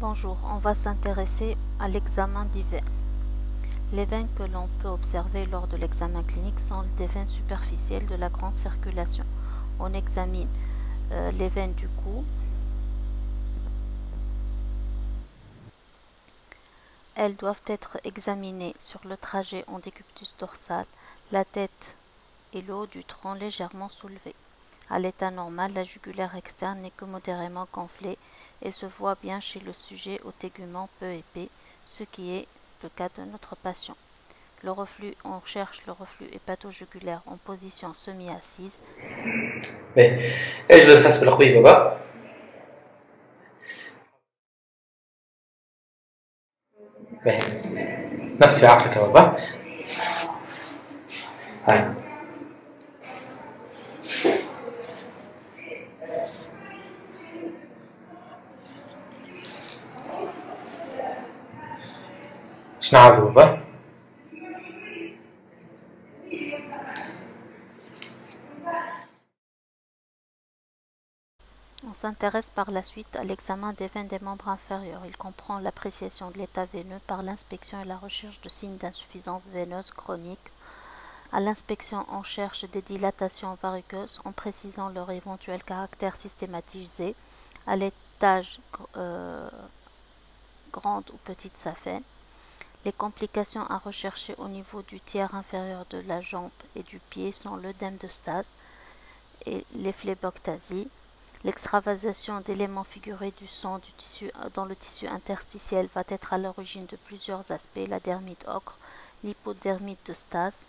Bonjour, on va s'intéresser à l'examen des veines. Les veines que l'on peut observer lors de l'examen clinique sont des veines superficielles de la grande circulation. On examine euh, les veines du cou. Elles doivent être examinées sur le trajet en décubitus dorsal, la tête et le haut du tronc légèrement soulevés. À l'état normal, la jugulaire externe n'est que modérément gonflée et se voit bien chez le sujet au tégument peu épais, ce qui est le cas de notre patient. Le reflux, on cherche le reflux hépato-jugulaire en position semi-assise. On s'intéresse par la suite à l'examen des veines des membres inférieurs. Il comprend l'appréciation de l'état veineux par l'inspection et la recherche de signes d'insuffisance veineuse chronique. À l'inspection, on cherche des dilatations variceuses en précisant leur éventuel caractère systématisé. À l'étage euh, grande ou petite saphène. Les complications à rechercher au niveau du tiers inférieur de la jambe et du pied sont l'œdème de stase et les. L'extravasation d'éléments figurés du sang dans le tissu interstitiel va être à l'origine de plusieurs aspects, la dermite ocre, l'hypodermite de stase,